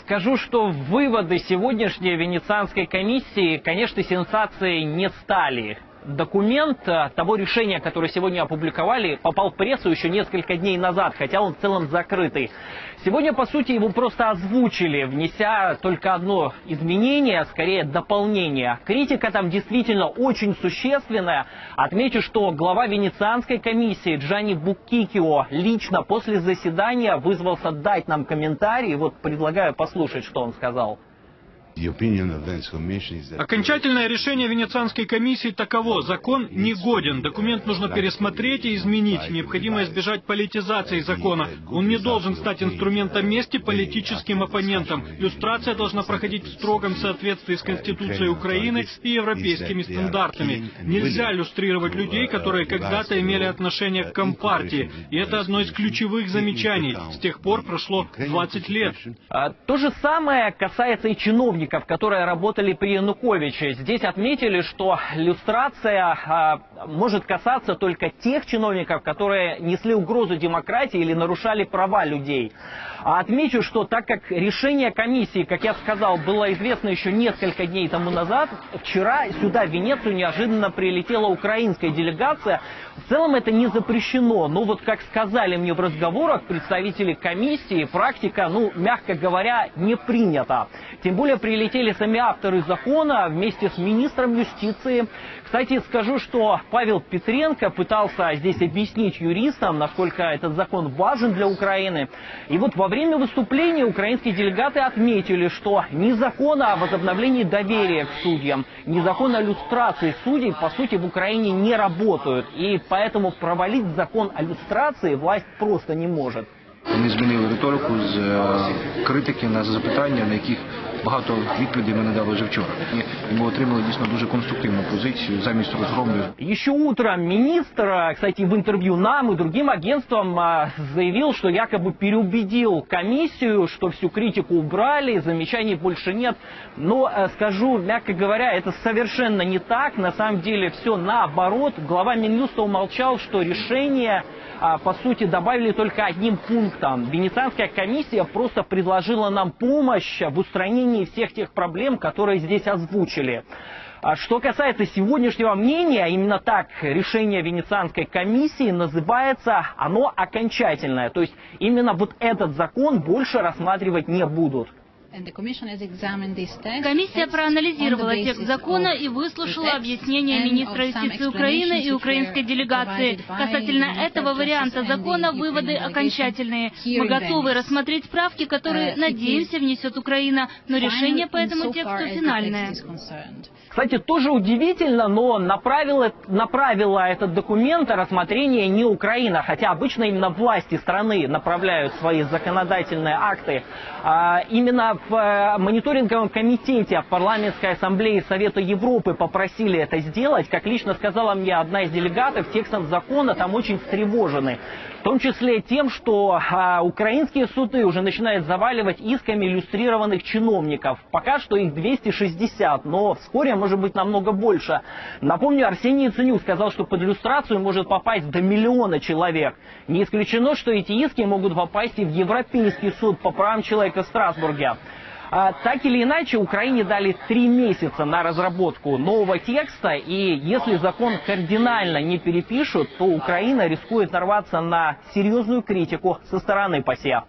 Скажу, что выводы сегодняшней Венецианской комиссии, конечно, сенсацией не стали. Документ того решения, которое сегодня опубликовали, попал в прессу еще несколько дней назад, хотя он в целом закрытый. Сегодня, по сути, его просто озвучили, внеся только одно изменение, скорее дополнение. Критика там действительно очень существенная. Отмечу, что глава Венецианской комиссии Джани Буккикио лично после заседания вызвался дать нам комментарий. Вот предлагаю послушать, что он сказал. Окончательное решение Венецианской комиссии таково. Закон негоден. Документ нужно пересмотреть и изменить. Необходимо избежать политизации закона. Он не должен стать инструментом мести политическим оппонентам. Люстрация должна проходить в строгом соответствии с Конституцией Украины и европейскими стандартами. Нельзя люстрировать людей, которые когда-то имели отношение к Компартии. И это одно из ключевых замечаний. С тех пор прошло 20 лет. А, то же самое касается и чиновников чиновников, которые работали при Януковиче. Здесь отметили, что люстрация а, может касаться только тех чиновников, которые несли угрозу демократии или нарушали права людей. А отмечу, что так как решение комиссии, как я сказал, было известно еще несколько дней тому назад, вчера сюда, в Венецию, неожиданно прилетела украинская делегация. В целом это не запрещено, но вот как сказали мне в разговорах представители комиссии, практика, ну, мягко говоря, не принята. Тем более прилетели сами авторы закона вместе с министром юстиции. Кстати, скажу, что Павел Петренко пытался здесь объяснить юристам, насколько этот закон важен для Украины. И вот во время выступления украинские делегаты отметили, что ни закона о возобновлении доверия к судьям, ни закона о люстрации судей, по сути, в Украине не работают. И поэтому провалить закон о люстрации власть просто не может. Вони змінили риторику з критики на запитання, на яких багато відповідей ми надали вже вчора. І ми отримали дійсно дуже конструктивну позицію замість розгромлення. Еще утром министр, кстати, в интервью нам и другим агентствам заявил, что якобы переубедил комиссию, что всю критику убрали, замечаний больше нет. Но скажу, мягко говоря, это совершенно не так. На самом деле все наоборот. Глава Минюста умолчал, что решение по сути, добавили только одним пунктом. Венецианская комиссия просто предложила нам помощь в устранении всех тех проблем, которые здесь озвучили. Что касается сегодняшнего мнения, именно так решение Венецианской комиссии называется, оно окончательное. То есть именно вот этот закон больше рассматривать не будут. Комиссия проанализировала текст закона и выслушала объяснения министра юстиции Украины и украинской делегации. Касательно этого варианта закона выводы окончательные. Мы готовы рассмотреть справки, которые, надеемся, внесет Украина, но решение по этому тексту финальное. Кстати, тоже удивительно, но направила, направила этот документ о рассмотрении не Украина, хотя обычно именно власти страны направляют свои законодательные акты. А именно в э, мониторинговом комитете парламентской ассамблеи Совета Европы попросили это сделать. Как лично сказала мне одна из делегатов, текстом закона там очень встревожены. В том числе тем, что а, украинские суды уже начинают заваливать исками иллюстрированных чиновников. Пока что их 260, но вскоре может быть намного больше. Напомню, Арсений Яценюк сказал, что под иллюстрацию может попасть до миллиона человек. Не исключено, что эти иски могут попасть и в Европейский суд по правам человека в Страсбурге. А, так или иначе, Украине дали три месяца на разработку нового текста, и если закон кардинально не перепишут, то Украина рискует нарваться на серьезную критику со стороны ПАСЕ.